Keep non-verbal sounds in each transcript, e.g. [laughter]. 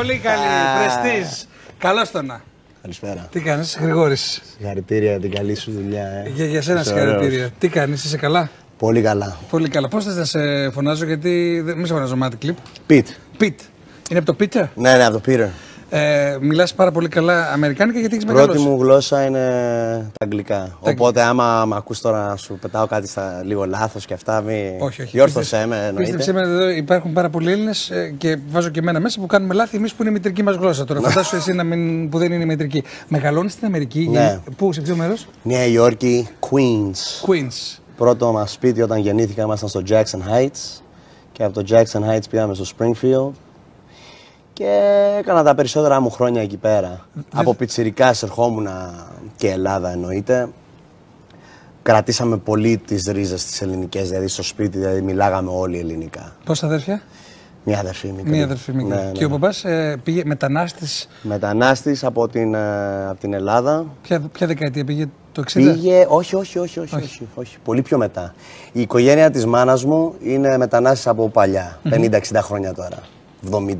πολύ καλή. Πρεστή. Καλώς το να. Καλησπέρα. Τι κάνεις, Γρηγόρης; Συγχαρητήρια για την καλή σου δουλειά. Ε. Για, για σένα Είσαι συγχαρητήρια. ωραίος. Τι κάνεις, είσαι καλά; Πολύ καλά. Πολύ καλά. Πώς θες να σε φωνάζω, γιατί δεν μη σε φωνάζω μάτι κλειπ. Πιτ. Πιτ. Είναι από το Πίτερ. Ναι, ναι, από το Peter. Ε, Μιλάς πάρα πολύ καλά Αμερικάνικα γιατί έχεις Πρώτη μεγαλώσει. μου γλώσσα είναι τα αγγλικά. Οπότε, άμα με ακούς τώρα να σου πετάω κάτι στα λίγο λάθος και αυτά, μη. Όχι, όχι. Διόρθωσέ με, Πίστεψε εννοείται. με, εδώ υπάρχουν πάρα πολλοί Έλληνες και βάζω και εμένα μέσα που κάνουμε λάθη εμείς που είναι η μητρική μας γλώσσα. Τώρα φαντάσου εσύ να μην, που δεν είναι η μητρική. Μεγαλώνεις στην Αμερική. Ναι. γεννη- Πού, σε ποιο μέρος; Νέα Υόρκη, Queens. Queens. Πρώτο μας σπίτι όταν γεννήθηκα ήμασταν στο Jackson Heights. Και από το Jackson Heights πήγαμε στο Springfield. Και έκανα τα περισσότερα μου χρόνια εκεί πέρα. Από πιτσιρικάς ερχόμουν και Ελλάδα εννοείται. Κρατήσαμε πολύ τις ρίζες τις ελληνικές, δηλαδή στο σπίτι, δηλαδή μιλάγαμε όλοι ελληνικά. Πόσα αδέρφια; Μια αδερφή μικρή. Μία αδερφή μικρή. Ναι, ναι, Και ο ναι. παπάς ε, πήγε μετανάστης; Μετανάστης από την, ε, από την Ελλάδα. Ποια, ποια δεκαετία πήγε, το 60. Πήγε, όχι, όχι, όχι, όχι, όχι, όχι, πολύ πιο μετά. Η οικογένεια της μάνας μου είναι μετανάστης από παλιά, 50-60 χρόνια τώρα, 70.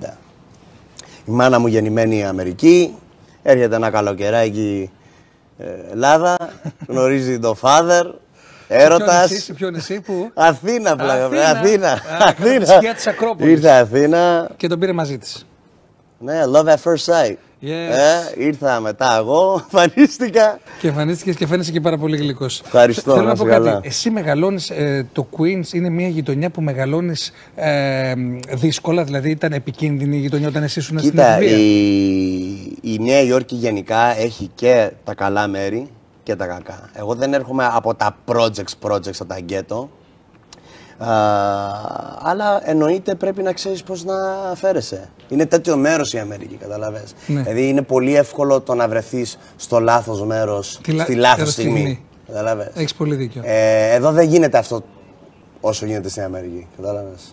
Η μάνα μου γεννημένη Αμερική, έρχεται ένα καλοκαιράκι ε, Ελλάδα, [laughs] γνωρίζει το father, Ποιο έρωτας. νησί, σε ποιο νησί, πού; Αθήνα, πλάκα, Αθήνα. Αθήνα. Α, [laughs] Αθήνα. κατά τη σκιά της Ακρόπολης. Ήρθε Αθήνα. Και τον πήρε μαζί της. Ναι, love at first sight. Yes. Ε, ήρθα μετά εγώ, [laughs] εμφανίστηκα. Και εμφανίστηκες και φαίνεσαι και πάρα πολύ γλυκός. Ευχαριστώ, Θέλω να να πω είσαι κάτι. καλά. Εσύ μεγαλώνεις. το Queens είναι μια γειτονιά που μεγαλώνεις ε, δύσκολα, δηλαδή ήταν επικίνδυνη η γειτονιά όταν εσύ ήσουν στην Κοίτα, εφηβεία. η, η Νέα Υόρκη γενικά έχει και τα καλά μέρη και τα κακά. Εγώ δεν έρχομαι από τα projects, projects από τα γκέτο. Α, αλλά εννοείται πρέπει να ξέρεις πώς να φέρεσαι. Είναι τέτοιο μέρος η Αμερική, καταλαβες. Ναι. Δηλαδή είναι πολύ εύκολο το να βρεθείς στο λάθος μέρος, Τη λα- στη λάθος τέλος στιγμή. στιγμή. Καταλαβες. Έχεις πολύ δίκιο. Ε, εδώ δεν γίνεται αυτό όσο γίνεται στην Αμερική, κατάλαβες.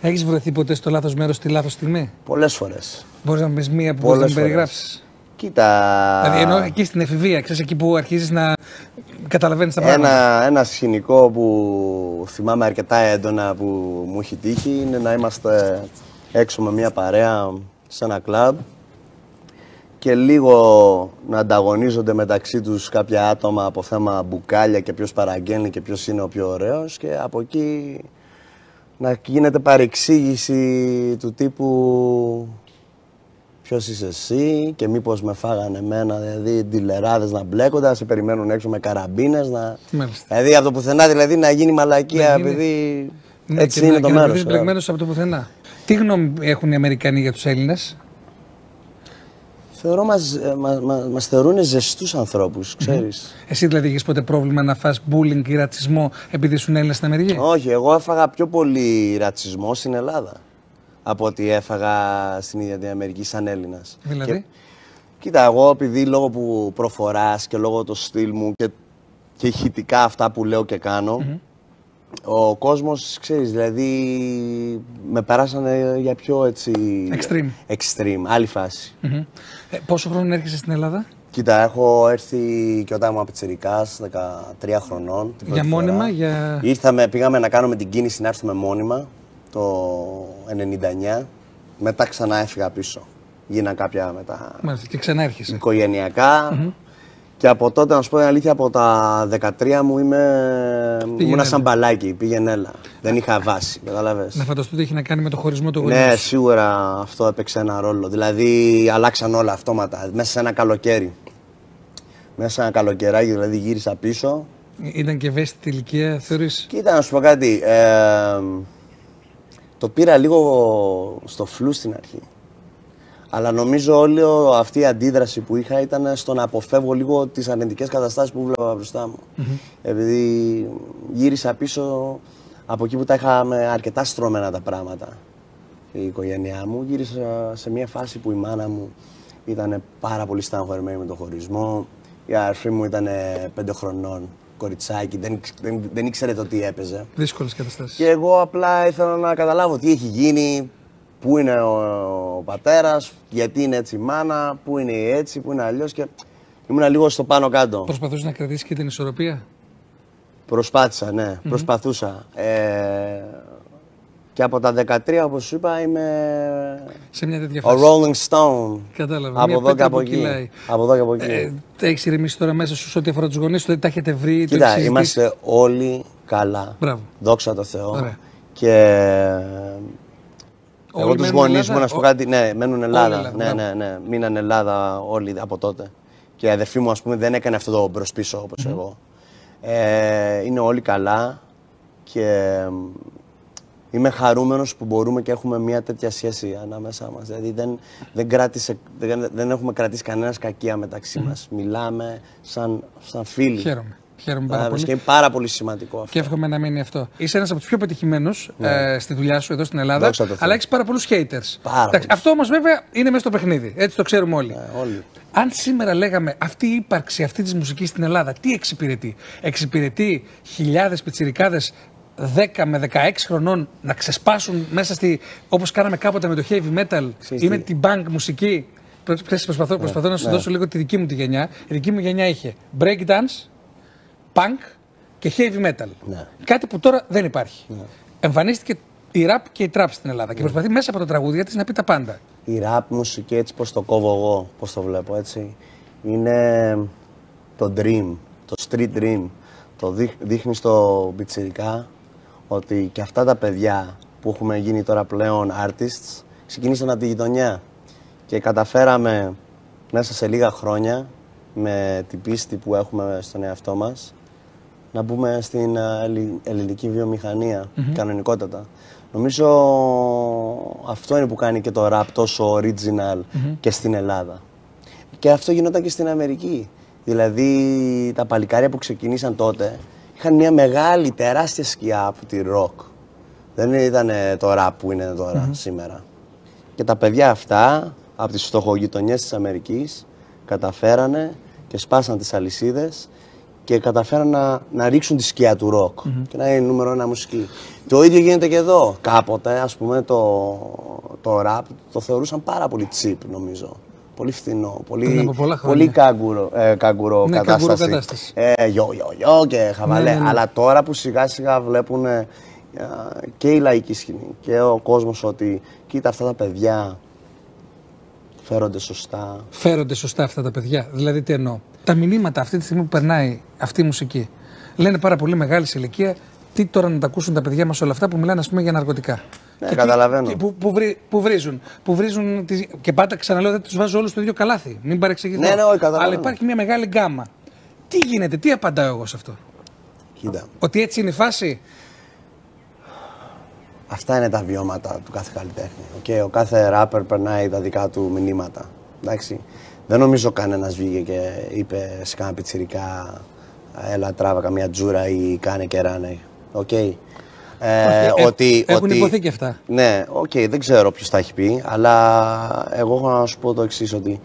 Έχεις βρεθεί ποτέ στο λάθος μέρος στη λάθος στιγμή; Πολλές φορές. Μπορείς να μου πεις μία που Πολλές μπορείς να μου φορές. περιγράψεις; Κοίτα... Δηλαδή εννοώ εκεί στην εφηβεία, ξέρεις εκεί που αρχίζεις να καταλαβαίνεις τα πράγματα. Ένα, ένα σκηνικό που θυμάμαι αρκετά έντονα που μου έχει τύχει είναι να είμαστε έξω με μια παρέα σε ένα κλαμπ και λίγο να ανταγωνίζονται μεταξύ τους κάποια άτομα από θέμα μπουκάλια και ποιος παραγγέλνει και ποιος είναι ο πιο ωραίος και από εκεί να γίνεται παρεξήγηση του τύπου ποιος είσαι εσύ και μήπως με φάγανε εμένα, δηλαδή ντυλεράδες να μπλέκονται, να σε περιμένουν έξω με καραμπίνες, να... Μάλιστα. Δηλαδή από το πουθενά δηλαδή να γίνει μαλακία, Να γίνει- επειδή Ναι, έτσι και είναι να- το και να μέρος. βρεις μπλεγμένος από το πουθενά. Τι γνώμη έχουν οι Αμερικανοί για τους Έλληνες, Θεωρώ μας, ε, μα- μα- μας θεωρούν ζεστούς ανθρώπους, ξέρεις. Εσύ δηλαδή έχεις ποτέ πρόβλημα να φας bullying ή ρατσισμό επειδή ήσουν Έλληνα στην Αμερική; Όχι, εγώ έφαγα πιο πολύ ρατσισμό στην Ελλάδα από ότι έφαγα στην ίδια την Αμερική σαν Έλληνας. Δηλαδή; Και, κοίτα, εγώ επειδή λόγω που προφοράς και λόγω το στυλ μου και, και ηχητικά αυτά που λέω και κανω ο κόσμος, ξέρεις, δηλαδή με περάσανε για πιο έτσι... Extreme. Extreme, άλλη φάση. Μμμ. Ε, πόσο χρόνο έρχεσαι στην Ελλάδα, Κοίτα, έχω έρθει και όταν ήμουν πιτσιρικάς, 13 χρονών. την Για πρώτη μόνιμα, φορά. για- Ήρθαμε, πήγαμε να κάνουμε την κίνηση να έρθουμε μόνιμα το 99. Μετά ξανά έφυγα πίσω. Γίνα κάποια μετά Μάλιστα, και ξανά έρχεσαι. οικογενειακά. Και από τότε, να σου πω την αλήθεια, από τα 13 μου είμαι... ήμουνα σαν μπαλάκι, πήγαινε έλα. Δεν είχα βάση, κατάλαβες. Να φανταστώ ότι έχει να κάνει με το χωρισμό του Ναι, γονιού. σου. σίγουρα αυτό έπαιξε ένα ρόλο. Δηλαδή, αλλάξαν όλα αυτόματα. Μέσα σε ένα καλοκαίρι. Μέσα σε ένα καλοκαιράκι, δηλαδή γύρισα πίσω. Ήταν και ευαίσθητη ηλικία, θεωρείς; Κοίτα, να σου πω κάτι. ε, το πήρα λίγο στο φλου στην αρχή. Αλλά νομίζω όλη ο- αυτή η αντίδραση που είχα ήταν στο να αποφεύγω λίγο τις αρνητικές καταστάσεις που βλέπα μπροστά μου. Επειδή γύρισα πίσω από εκεί που τα είχα με αρκετά στρώμενα τα πράγματα η οικογένειά μου. Γύρισα σε μια φάση που η μάνα μου ήταν πάρα πολύ στεναχωρημένη με τον χωρισμό. Η αδερφή μου ήταν πέντε χρονών, κοριτσάκι, δεν, δεν, δεν ήξερε το τι έπαιζε. Δύσκολες καταστάσεις. Και εγώ απλά ήθελα να καταλάβω τι έχει γίνει, πού είναι ο, ο πατέρας, γιατί είναι έτσι η μάνα, πού είναι η έτσι, πού είναι αλλιώς και ήμουν λίγο στο πάνω κάτω. Προσπαθούσες να κρατήσεις και την ισορροπία; Προσπάθησα, ναι, προσπαθούσα. Ε, και από τα 13, όπως σου είπα, είμαι Σε μια τέτοια ο φάση. Rolling Stone. Κατάλαβα. Από Μια εδώ πέτρα και από που εκεί. κυλάει. Από εδώ και από εκεί. Ε, έχεις ηρεμήσει τώρα μέσα σου σε ό,τι αφορά τους γονείς, δηλαδή τα έχετε βρει. το Κοίτα, έχεις συζητήσει. είμαστε όλοι καλά. Μπράβο. Δόξα τω Θεώ. Ωραία. Και Όλοι εγώ τους μένουν γονείς Ελλάδα; μου να σου πω Ο- κάτι. Ναι, μένουν Ελλάδα. Ελλάδα, ναι, μπράβο. ναι, ναι. Μείναν Ελλάδα όλοι από τότε. Και η αδερφή μου, ας πούμε, δεν έκανε αυτό το μπροσπίσω όπως εγώ. Ε, είναι όλοι καλά και μ, είμαι χαρούμενος που μπορούμε και έχουμε μια τέτοια σχέση ανάμεσά μας. Δηλαδή δεν, δεν, κράτησε, δεν, δεν έχουμε κρατήσει κανένα κακία μεταξύ μας. Μιλάμε σαν, σαν φίλοι. Χαίρομαι. Χαίρομαι πάρα Κατάλαβες, πολύ. Και είναι πάρα πολύ σημαντικό αυτό. Και εύχομαι να μείνει αυτό. Είσαι ένας από τους πιο πετυχημένους ε, στη δουλειά σου εδώ στην Ελλάδα. Ναι. Δόξα τω Θεώ. Αλλά έχεις πάρα πολλούς haters. Πάρα πολλούς. αυτό όμως βέβαια είναι μέσα στο παιχνίδι. Έτσι το ξέρουμε όλοι. Ε, όλοι. Αν σήμερα λέγαμε αυτή η ύπαρξη αυτή της μουσικής στην Ελλάδα, τι εξυπηρετεί; Εξυπηρετεί χιλιάδες πιτσιρικάδες 10 με 16 χρονών να ξεσπάσουν μέσα στη. όπως κάναμε κάποτε με το heavy metal Ξέρεις ή με τι. την punk μουσική. Προ- ξέρεις, Προσπαθώ, Ναι, προσπαθώ να σου δώσω λίγο τη δική μου τη γενιά. Η δική μου γενιά είχε breakdance, punk και heavy metal. Ναι. Κάτι που τώρα δεν υπάρχει. Εμφανίστηκε η rap και η trap στην Ελλάδα και προσπαθεί μέσα από τα τραγούδια της να πει τα πάντα. Η rap μουσική έτσι πως το κόβω εγώ, πως το βλέπω έτσι, είναι το dream, το street dream. Το δείχ- δείχνεις στο πιτσιρικά ότι και αυτά τα παιδιά που έχουμε γίνει τώρα πλέον artists ξεκινήσαν από τη γειτονιά και καταφέραμε μέσα σε λίγα χρόνια με την πίστη που έχουμε στον εαυτό μας να μπούμε στην α, ελλη- ελληνική βιομηχανία, κανονικότατα. Νομίζω αυτό είναι που κάνει και το rap τόσο original και στην Ελλάδα. Και αυτό γινόταν και στην Αμερική. Δηλαδή τα παλικάρια που ξεκινήσαν τότε είχαν μια μεγάλη, τεράστια σκιά από τη rock. Δεν ήταν το rap που είναι τώρα, σήμερα. Και τα παιδιά αυτά, από τις φτωχογειτονιές της Αμερικής, καταφέρανε και σπάσαν τις αλυσίδες και καταφέραν να, να ρίξουν τη σκιά του ροκ και να είναι νούμερο ένα μουσική. Το ίδιο γίνεται και εδώ. Κάποτε, ας πούμε, το, το rap το θεωρούσαν πάρα πολύ cheap, νομίζω. Πολύ φθηνό, Πριν πολύ, από πολλά χρόνια. πολύ κάγκουρο, ε, κάγκουρο Ναι, κατάσταση. κάγκουρο κατάσταση. Ε, γιο, γιο, γιο και χαβαλέ. Ναι, ναι, ναι. Αλλά τώρα που σιγά σιγά βλέπουν ε, και η λαϊκή σκηνή και ο κόσμος ότι κοίτα αυτά τα παιδιά φέρονται σωστά. Φέρονται σωστά αυτά τα παιδιά. Δηλαδή, τι εννοώ; Τα μηνύματα αυτή τη στιγμή που περνάει αυτή η μουσική λένε πάρα πολύ μεγάλη σε ηλικία. Τι τώρα να τα ακούσουν τα παιδιά μας όλα αυτά που μιλάνε, ας πούμε, για ναρκωτικά. Ναι, Και καταλαβαίνω. και που, που, βρι- που βρίζουν. Που βρίζουν τις, και πάντα ξαναλέω, δεν τους βάζω όλους στο ίδιο καλάθι. Μην παρεξηγηθώ. Ναι, ναι, όχι, καταλαβαίνω. Αλλά υπάρχει μια μεγάλη γκάμα. Τι γίνεται, τι απαντάω εγώ σε αυτό; Κοίτα, Ότι έτσι είναι η φάση; αυτά είναι τα βιώματα του κάθε καλλιτέχνη. Okay, ο κάθε ράπερ περνάει τα δικά του μηνύματα. Εντάξει; Δεν νομίζω κανένας βγήκε και είπε σε κάνα πιτσιρικά έλα τράβα καμία τζούρα ή κάνε και ράνε. Οκ; Ε, ε, ότι, έχουν ότι, ειπωθεί και αυτά. Ναι, οκ, δεν ξέρω ποιος τα έχει πει, αλλά εγώ έχω να σου πω το εξής ότι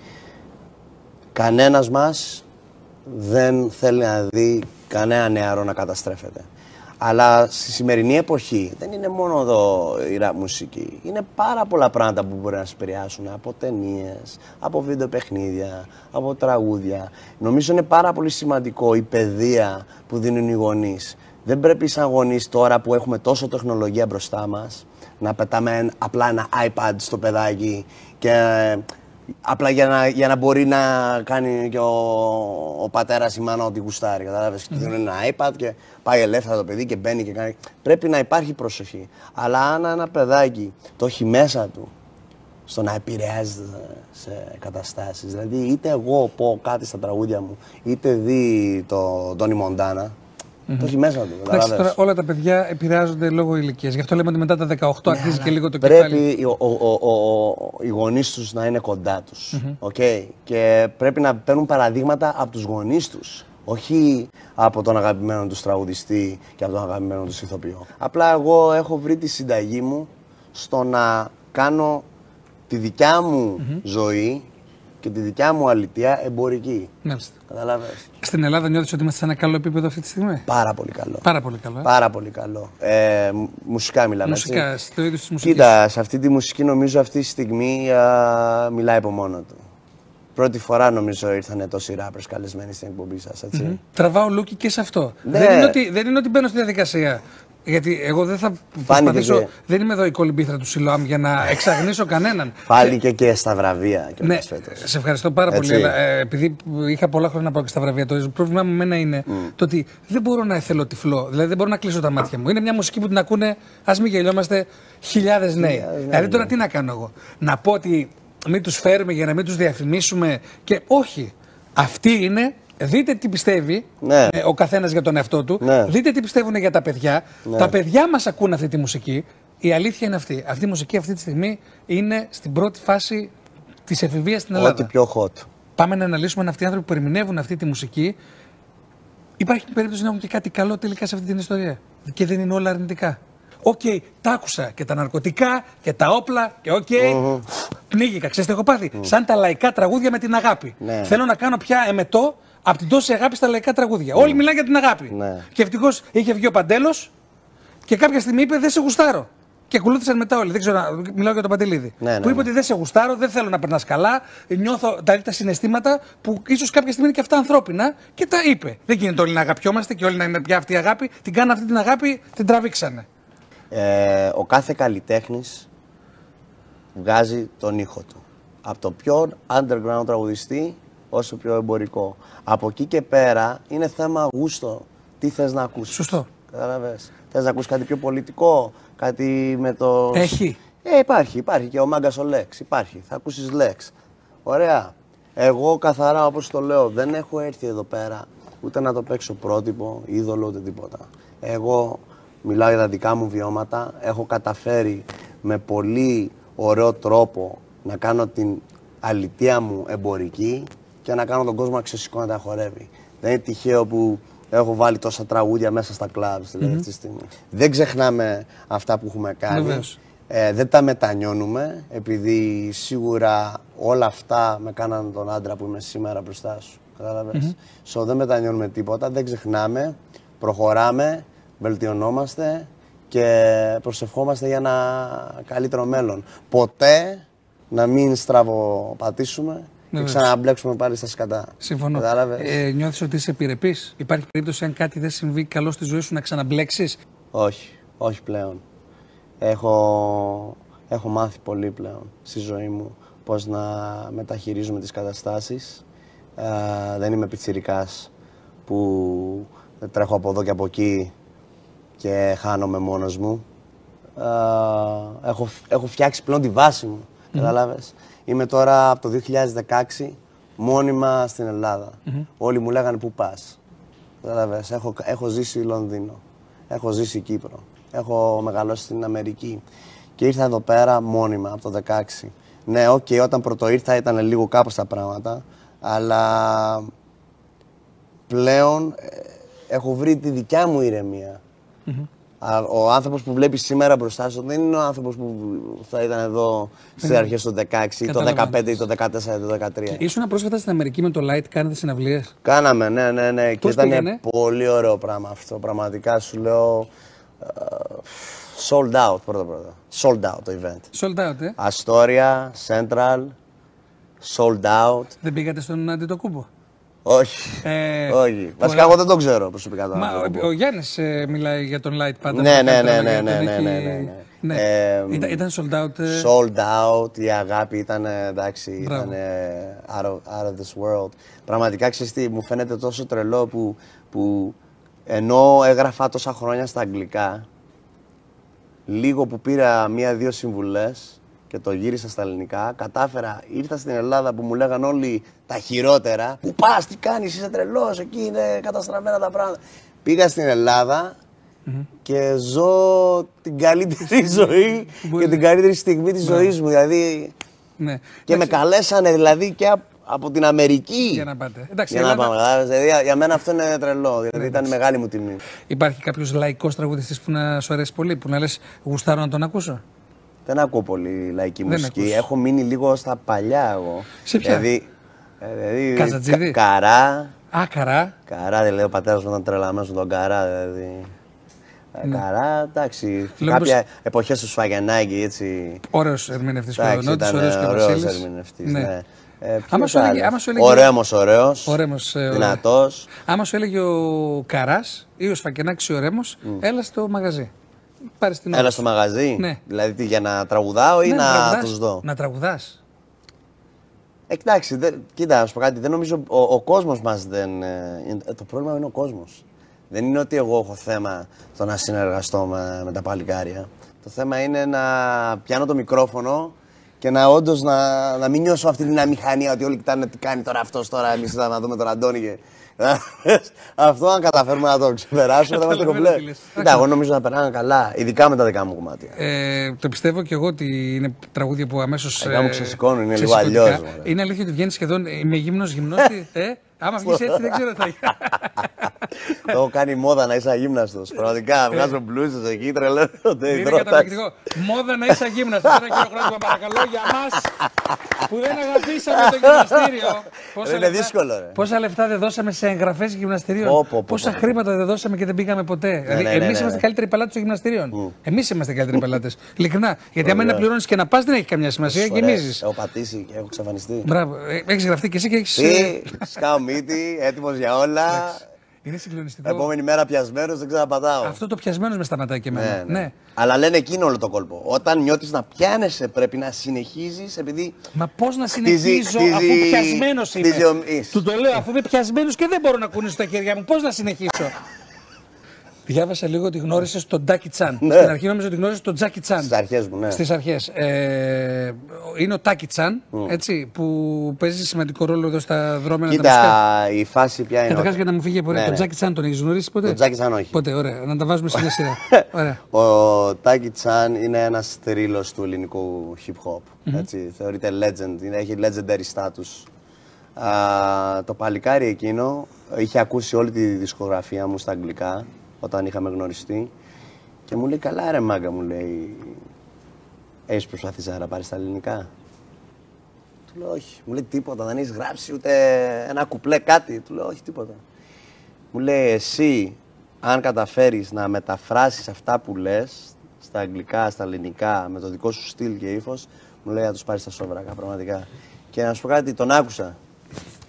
κανένας μας δεν θέλει να δει κανένα νεαρό να καταστρέφεται. Αλλά στη σημερινή εποχή δεν είναι μόνο εδώ η ραπ μουσική. Είναι πάρα πολλά πράγματα που μπορεί να σε επηρεάσουν από ταινίες, από βίντεο παιχνίδια, από τραγούδια. Νομίζω είναι πάρα πολύ σημαντικό η παιδεία που δίνουν οι γονείς. Δεν πρέπει σαν γονείς τώρα που έχουμε τόσο τεχνολογία μπροστά μας να πετάμε ένα- απλά ένα iPad στο παιδάκι και Απλά για να, για να μπορεί να κάνει και ο, ο πατέρας η μάνα ό,τι γουστάρει. Κατάλαβες; Mm. Του δίνουν ένα iPad και πάει ελεύθερα το παιδί και μπαίνει και κάνει. Πρέπει να υπάρχει προσοχή. Αλλά αν ένα παιδάκι το έχει μέσα του στο να επηρεάζεται σε καταστάσεις. Δηλαδή, είτε εγώ πω κάτι στα τραγούδια μου, είτε δει το Τόνι Μοντάνα, Το έχει μέσα του. Εντάξει, καταλάβες. τώρα όλα τα παιδιά επηρεάζονται λόγω ηλικίας. Γι' αυτό λέμε ότι μετά τα 18 Ναι, αρχίζει και λίγο το κεφάλι. Πρέπει ο, ο, ο, ο, οι γονείς τους να είναι κοντά τους. Και πρέπει να παίρνουν παραδείγματα από τους γονείς τους. Όχι από τον αγαπημένο τους τραγουδιστή και από τον αγαπημένο τους ηθοποιό. Απλά εγώ έχω βρει τη συνταγή μου στο να κάνω τη δικιά μου ζωή και τη δικιά μου αλήθεια εμπορική. Μάλιστα. Καταλάβες. Στην Ελλάδα νιώθεις ότι είμαστε σε ένα καλό επίπεδο αυτή τη στιγμή; Πάρα πολύ καλό. Πάρα πολύ καλό. Ε. Πάρα πολύ καλό. Ε, μου- μουσικά μιλάμε. Μουσικά, έτσι. στο είδο της μουσικής. Κοίτα, σε αυτή τη μουσική νομίζω αυτή τη στιγμή α, μιλάει από μόνο του. Πρώτη φορά νομίζω ήρθαν τόσοι ράπερς καλεσμένοι στην εκπομπή σας, έτσι. Τραβάω λούκι και σε αυτό. Ναι. Δεν, είναι ότι, δεν είναι ότι μπαίνω στη διαδικασία. Γιατί εγώ δεν θα προσπαθήσω. και- Δεν είμαι εδώ η κολυμπήθρα του Σιλοάμ για να [laughs] εξαγνίσω κανέναν. Φάνηκε και στα βραβεία και Ναι, φέτος. σε ευχαριστώ πάρα Έτσι. πολύ. Αλλά, ε, επειδή είχα πολλά χρόνια να πάω και στα βραβεία, το πρόβλημά μου εμένα είναι το ότι δεν μπορώ να εθελώ τυφλό. Δηλαδή δεν μπορώ να κλείσω τα μάτια μου. Είναι μια μουσική που την ακούνε, ας μην γελιόμαστε, χιλιάδες νέοι. Δηλαδή τώρα τι να κάνω εγώ; Να πω ότι μην τους φέρουμε για να μην τους διαφημίσουμε και όχι. Αυτή είναι. Δείτε τι πιστεύει Ναι. ε, ο καθένας για τον εαυτό του. Ναι. Δείτε τι πιστεύουν για τα παιδιά. Τα παιδιά μας ακούν αυτή τη μουσική. Η αλήθεια είναι αυτή. Αυτή η μουσική αυτή τη στιγμή είναι στην πρώτη φάση της εφηβείας στην Ελλάδα. Ό,τι πιο hot. Πάμε να αναλύσουμε αν αυτοί οι άνθρωποι που ερμηνεύουν αυτή τη μουσική. Υπάρχει περίπτωση να έχουν και κάτι καλό τελικά σε αυτή την ιστορία. Και δεν είναι όλα αρνητικά. Οκ, τα άκουσα και τα ναρκωτικά και τα όπλα και οκ. Πνίγηκα, ξέρετε τι έχω πάθει; Σαν τα λαϊκά τραγούδια με την αγάπη. Ναι. Θέλω να κάνω πια εμετό από την τόση αγάπη στα λαϊκά τραγούδια. Όλοι μιλάνε για την αγάπη. Ναι. Και ευτυχώς είχε βγει ο Παντέλος και κάποια στιγμή είπε: Δεν σε γουστάρω. Και ακολούθησαν μετά όλοι. Δεν ξέρω, μιλάω για τον Παντελίδη. Ναι, ναι, που είπε ναι. ότι δεν σε γουστάρω, δεν θέλω να περνάς καλά. Νιώθω τα, τα συναισθήματα που ίσως κάποια στιγμή είναι και αυτά ανθρώπινα και τα είπε. Δεν γίνεται όλοι να αγαπιόμαστε και όλοι να είναι πια αυτή η αγάπη. Την κάνουν αυτή την αγάπη, την τραβήξανε. Ε, ο κάθε καλλιτέχνης βγάζει τον ήχο του. Από το πιο underground τραγουδιστή όσο πιο εμπορικό. Από εκεί και πέρα είναι θέμα γούστο. Τι θες να ακούσεις. Σωστό. Κατάλαβες. Θες να ακούσεις κάτι πιο πολιτικό, κάτι με το... Έχει. Ε, υπάρχει, υπάρχει και ο Μάγκας ο Λέξ. Υπάρχει. Θα ακούσεις Λέξ. Ωραία. Εγώ καθαρά όπως το λέω δεν έχω έρθει εδώ πέρα ούτε να το παίξω πρότυπο, είδωλο, ούτε τίποτα. Εγώ μιλάω για τα δικά μου βιώματα. Έχω καταφέρει με πολύ ωραίο τρόπο να κάνω την αλητία μου εμπορική και να κάνω τον κόσμο να ξεσηκώ να τα χορεύει. Δεν είναι τυχαίο που έχω βάλει τόσα τραγούδια μέσα στα κλαμπς δηλαδή, αυτή τη στιγμή. Δεν ξεχνάμε αυτά που έχουμε κάνει. Βεβαίως. Ε, δεν τα μετανιώνουμε, επειδή σίγουρα όλα αυτά με κάνανε τον άντρα που είμαι σήμερα μπροστά σου. καταλαβες So, δεν μετανιώνουμε τίποτα, δεν ξεχνάμε, προχωράμε, βελτιωνόμαστε και προσευχόμαστε για ένα καλύτερο μέλλον. Ποτέ να μην στραβοπατήσουμε και Βεβαίως. ξαναμπλέξουμε πάλι στα σκατά. Συμφωνώ. Κατάλαβες; Ε, Νιώθεις ότι είσαι επιρρεπής; Υπάρχει περίπτωση αν κάτι δεν συμβεί καλό στη ζωή σου να ξαναμπλέξεις; Όχι, όχι πλέον. Έχω, έχω μάθει πολύ πλέον στη ζωή μου πώς να μεταχειρίζουμε τις καταστάσεις. Ε, δεν είμαι πιτσιρικάς που τρέχω από εδώ και από εκεί και χάνομαι μόνος μου. Ε, έχω, έχω φτιάξει πλέον τη βάση μου, καταλάβες. Είμαι τώρα από το 2016 μόνιμα στην ελλαδα Όλοι μου λέγανε πού πας; Κατάλαβες, έχω, έχω ζήσει Λονδίνο, έχω ζήσει Κύπρο, έχω μεγαλώσει στην Αμερική και ήρθα εδώ πέρα μόνιμα από το 16. Ναι, οκ, όταν πρώτο ήρθα ήταν λίγο κάπως τα πράγματα, αλλά πλέον ε, έχω βρει τη δικιά μου ηρεμία. Α, Ο άνθρωπος που βλέπεις σήμερα μπροστά σου δεν είναι ο άνθρωπος που θα ήταν εδώ στις αρχές του 16 ή το 15 ή το 14 ή το 13. Ήσουν πρόσφατα στην Αμερική με το Light, κάνετε συναυλίες. Κάναμε, ναι, ναι, ναι. Και Πώς ήταν πήγαινε; πολύ ωραίο πράγμα αυτό. Πραγματικά σου λέω. ε, sold out πρώτα πρώτα. Sold out το event. Sold out, ε; Astoria, Central, sold out. Δεν πήγατε στον Αντιτοκούμπο; Όχι. Ε, Όχι. Βασικά πολλά- εγώ δεν τον ξέρω προσωπικά τον Μα, άνθρωπο. ο, ο Γιάννη μιλάει για τον Light πάντα. Ναι, που ναι, κάνει ναι, τα ναι, λόγια, ναι, τον ναι, έχει- ναι, ναι, ναι. Ναι. Ε, ήταν, ήταν sold out. ε, Sold out, η αγάπη ήταν εντάξει, Μπράβο. ήταν out of, out of this world. Πραγματικά ξέρεις τι, μου φαίνεται τόσο τρελό που, που ενώ έγραφα τόσα χρόνια στα αγγλικά, λίγο που πήρα μία-δύο συμβουλές και το γύρισα στα ελληνικά, κατάφερα, ήρθα στην Ελλάδα που μου λέγαν όλοι τα χειρότερα. Πού πας, τι κάνεις, είσαι τρελός, εκεί είναι καταστραμμένα τα πράγματα. πήγα στην ελλαδα και ζω την καλύτερη [laughs] ζωή Μπορεί. και την καλύτερη στιγμή της ζωής μου. Δηλαδή, Ναι. και με Εντάξει, καλέσανε δηλαδή και απ- από την Αμερική. Για να πάτε. Εντάξει, Για η να Ελλάδα- πάμε. κατάλαβες. Δηλαδή, για- για μένα αυτό είναι τρελό. Δηλαδή, ήταν μεγάλη μου τιμή. Υπάρχει κάποιος λαϊκός τραγουδιστής που να σου αρέσει πολύ, που να λες γουστάρω να τον ακούσω. Δεν ακούω πολύ λαϊκή Δεν μουσική. ακούς. Έχω μείνει λίγο στα παλιά εγώ. Σε ποια; Δηλαδή, ε, δηλαδή Καζατζίδη; κα- καρά. Α, καρά. Καρά, δεν λέει ο πατέρας μου ήταν τρελαμένος με τον καρά. Δηλαδή. Ε, Καρά, εντάξει. Ναι. Λέω κάποια εποχές του Σφαγενάκη έτσι. Ωραίος ερμηνευτής ο Εντάξει, Νότι, ήταν ωραίος και ο ωραίος Βασίλης. ερμηνευτής. Ναι. Ε, Άμα ποιος σου έλεγε- άλλος; άμα σου έλεγε- Ωραίμος, ωραίος. Ωραίμος, ε, ωραίο. Δυνατός. Άμα σου έλεγε ο Καράς ή ο Σφακενάκη ή ο Ρέμος, έλα στο μαγαζί. Πάρε την ώρα. Έλα στο μαγαζί. Ναι. Δηλαδή τι, για να τραγουδάω ή Ναι, να τραγουδάς. τους δω; Να τραγουδάς. Ε, εντάξει, δεν, κοίτα, να σου πω κάτι. Δεν νομίζω. Ο, ο κόσμος μας δεν. ε, είναι- ε, το πρόβλημα είναι ο κόσμος. Δεν είναι ότι εγώ έχω θέμα το να συνεργαστώ με, με τα παλικάρια. Το θέμα είναι να πιάνω το μικρόφωνο και να όντως να, να μην νιώσω αυτή την αμηχανία ότι όλοι κοιτάνε τι κάνει τώρα αυτός τώρα. Εμείς ήταν να δούμε τον Αντώνη και. [laughs] αυτό αν καταφέρουμε να το ξεπεράσουμε θα είμαστε Καταλαβαίνω κομπλέ. τι λες. Κοίτα, εγώ νομίζω να περνάνε καλά, ειδικά με τα δικά μου κομμάτια. Ε, το πιστεύω και εγώ ότι είναι τραγούδια που αμέσως. Αγιά μου ξεσηκώνουν, είναι λίγο αλλιώς, μωρέ. Είναι αλήθεια ότι βγαίνει σχεδόν ε, με γύμνος γυμνός. [laughs] ε, άμα βγεις έτσι δεν ξέρω τι θα γίνει. [laughs] Το έχω κάνει μόδα να είσαι αγύμναστος. Πραγματικά, βγάζω μπλούζες εκεί, τρελαίνονται οι Είναι δρόταξοι. καταπληκτικό. Μόδα να είσαι αγύμναστος. Ένα κύριο Χρόνο, παρακαλώ για μας που δεν αγαπήσαμε το γυμναστήριο. Πόσα είναι λεφτά- δύσκολο, ρε. Πόσα λεφτά δεν δώσαμε σε εγγραφές γυμναστηρίων; Πω, πω, πω, Πόσα πω. χρήματα δεν δώσαμε και δεν πήγαμε ποτέ; δηλαδή, ναι, ναι, εμείς ναι, είμαστε ναι. καλύτεροι πελάτες των γυμναστηρίων. Εμείς είμαστε οι καλύτεροι πελάτες. Ειλικρινά. Γιατί άμα είναι να πληρώνεις και να πας δεν έχει καμιά σημασία. Φορές Γεμίζεις. Έχω πατήσει και έχω εξαφανιστεί. Μπράβο. Έχεις γραφτεί και εσύ και έχεις. Τι, σκάω μύτη, έτοιμος για όλα. Είναι συγκλονιστικό. Επόμενη μέρα πιασμένος, δεν ξαναπατάω. Αυτό το πιασμένος με σταματάει και εμένα. Ναι, ναι. ναι. Αλλά λένε εκείνο όλο το κόλπο. Όταν νιώθεις να πιάνεσαι, πρέπει να συνεχίζεις επειδή. Μα πώς να Χτίζει- συνεχίζω χτίζει- αφού πιασμένος χτίζει είμαι; ο- εις. Του το λέω αφού είμαι πιασμένος και δεν μπορώ να κουνήσω τα χέρια μου. Πώς να συνεχίσω; Διάβασα λίγο ότι γνώρισες τον Τζάκι Τσάν. Ναι. Στην αρχή νόμιζα ότι γνώρισες τον Τζάκι Τσάν. Στις αρχές μου, ναι. Στις αρχές. Ε, είναι ο Τάκι Τσάν, έτσι, που παίζει σημαντικό ρόλο εδώ στα δρόμενα τα μουσικά. Κοίτα, η φάση πια είναι. Καταρχά ότι- για να μου φύγει η πορεία. Ναι, τον ναι. Τζάκι Τσάν τον έχεις γνωρίσει ποτέ; Τον Τζάκι Τσάν όχι. Ποτέ, ωραία. Να τα βάζουμε σε μια σειρά. [laughs] ωραία. Ο Τάκι Τσάν είναι ένας θρύλος του ελληνικού hip hop. Έτσι, θεωρείται legend, είναι, έχει legendary status. Α, το παλικάρι εκείνο είχε ακούσει όλη τη δισκογραφία μου στα αγγλικά όταν είχαμε γνωριστεί και μου λέει καλά ρε μάγκα μου λέει έχεις προσπαθήσει να πάρει στα ελληνικά; Του λέω όχι. Μου λέει τίποτα, δεν έχεις γράψει ούτε ένα κουπλέ κάτι. Του λέω όχι τίποτα. Μου λέει εσύ, αν καταφέρεις να μεταφράσεις αυτά που λες στα αγγλικά, στα ελληνικά, με το δικό σου στυλ και ύφος, μου λέει να τους πάρεις στα σόβρακα, πραγματικά. Και να σου πω κάτι, τον άκουσα.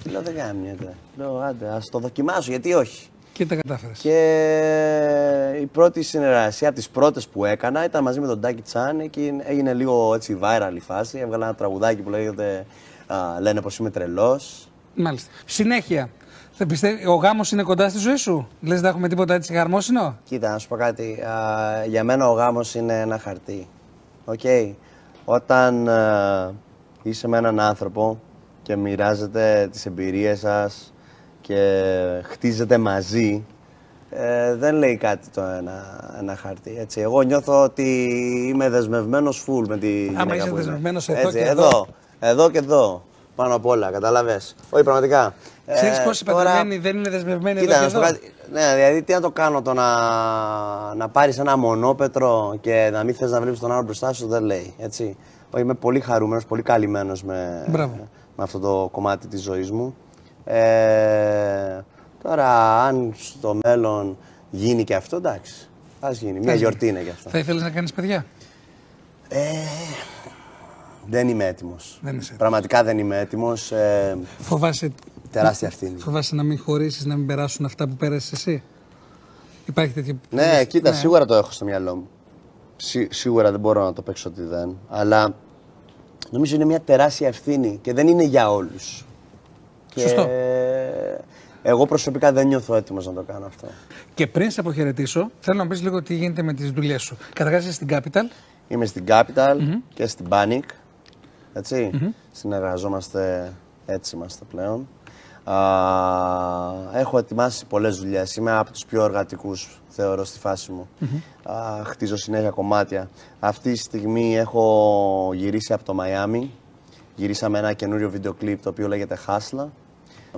Του λέω δεν κάνεις Λέω άντε, ας το δοκιμάσω, γιατί όχι. Και τα κατάφερες. Και η πρώτη συνεργασία, από τις πρώτες που έκανα, ήταν μαζί με τον Τάκη Τσάν και έγινε λίγο έτσι viral η φάση. Έβγαλα ένα τραγουδάκι που λέγεται α, «Λένε πως είμαι τρελός». Μάλιστα. Συνέχεια. Θα πιστεύει, ο γάμος είναι κοντά στη ζωή σου; Λες, δεν έχουμε τίποτα έτσι χαρμόσυνο. Κοίτα, να σου πω κάτι. Α, για μένα ο γάμος είναι ένα χαρτί. Οκ. Όταν α, είσαι με έναν άνθρωπο και μοιράζετε τις εμπειρίες σας και χτίζετε μαζί, ε, δεν λέει κάτι το ένα, ένα χαρτί. Έτσι. Εγώ νιώθω ότι είμαι δεσμευμένος full με τη γυναίκα είσαι που είμαι. δεσμευμένος εδώ Έτσι, και εδώ. εδώ. Εδώ και εδώ. Πάνω απ' όλα, καταλαβες. Όχι, πραγματικά. Ξέρεις Ε, πόσοι τώρα- παντρεμένοι δεν είναι δεσμευμένοι Κοίτα, εδώ να και σου πω εδώ; κάτι. Ναι, δηλαδή τι να το κάνω το να, να πάρεις ένα μονόπετρο και να μην θες να βλέπεις τον άλλο μπροστά σου, δεν λέει. Έτσι. Όχι, Είμαι πολύ χαρούμενος, πολύ καλυμμένος με, Μπράβο. με αυτό το κομμάτι της ζωής μου. Ε, τώρα, αν στο μέλλον γίνει και αυτό, εντάξει. Α γίνει. Μια Ας γιορτή γίνει. είναι και αυτό. Θα ήθελες να κάνεις παιδιά; Δεν είμαι έτοιμος. Δεν είσαι Πραγματικά δεν είμαι έτοιμος. Ε, Φοβάσαι, τεράστια ευθύνη. φοβάσαι να μην χωρίσεις, να μην περάσουν αυτά που πέρασες εσύ; Υπάρχει τέτοιο. Ναι, κοίτα, σίγουρα το έχω στο μυαλό μου. Σί- σίγουρα δεν μπορώ να το παίξω ότι δεν. Αλλά νομίζω είναι μια τεράστια ευθύνη και δεν είναι για όλους. Σωστό. Εγώ προσωπικά δεν νιώθω έτοιμος να το κάνω αυτό. Και πριν σε αποχαιρετήσω, θέλω να πεις λίγο τι γίνεται με τις δουλειές σου. Καταρχάς είσαι στην Capital. Είμαι στην Capital και στην Panic. ετσι Συνεργαζόμαστε, έτσι είμαστε πλέον. Α, έχω ετοιμάσει πολλές δουλειές. Είμαι από τους πιο εργατικούς, θεωρώ, στη φάση μου. Α, χτίζω συνέχεια κομμάτια. Αυτή τη στιγμή έχω γυρίσει από το Μαϊάμι. Γυρίσαμε ένα καινούριο βίντεο κλιπ το οποίο λέγεται Χάσλα.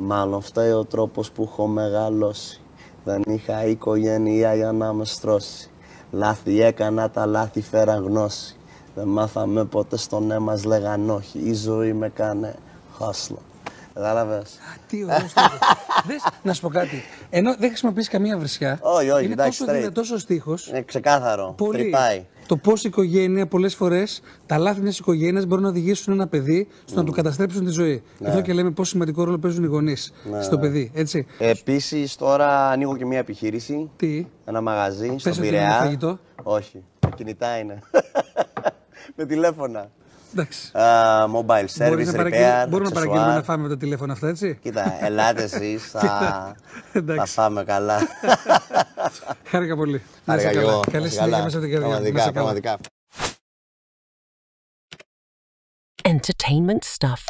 Μάλλον φταίει ο τρόπος που έχω μεγαλώσει. Δεν είχα οικογένεια για να με στρώσει. Λάθη έκανα, τα λάθη φέραν γνώση. Δεν μάθαμε ποτέ στο ναι μας λέγαν όχι. Η ζωή με κάνε χάσλα. Κατάλαβες. Α, τι ωραίος στίχο. [laughs] Δες, να σου πω κάτι. Ενώ δεν χρησιμοποιείς καμία βρισιά. Όχι, όχι, Είναι εντάξει, τόσο straight. δυνατό ο στίχος. Είναι ξεκάθαρο. Πολύ. Τρυπάει. Το πώς η οικογένεια πολλές φορές, τα λάθη μιας οικογένειας μπορούν να οδηγήσουν ένα παιδί στο να του καταστρέψουν τη ζωή. Γι' αυτό και λέμε πόσο σημαντικό ρόλο παίζουν οι γονείς στο παιδί. Έτσι. Επίσης τώρα ανοίγω και μια επιχείρηση. Τι; Ένα μαγαζί στον ότι είναι Πειραιά. φαγητό. Όχι. Κινητά είναι. [laughs] με τηλέφωνα. Εντάξει. Α, mobile service, Μπορείς να repair, παραγγείλουμε- Μπορούμε να accessoire. παραγγείλουμε να φάμε με τα τηλέφωνα αυτά, έτσι; Κοίτα, ελάτε εσείς, θα, θα Εντάξει. φάμε καλά. Χάρηκα πολύ. Να είσαι Χάρηκα και καλά. εγώ. Καλή Να είσαι συνέχεια καλά. μέσα από την καρδιά. Να Πραγματικά, είσαι καλά. πραγματικά. entertainment stuff.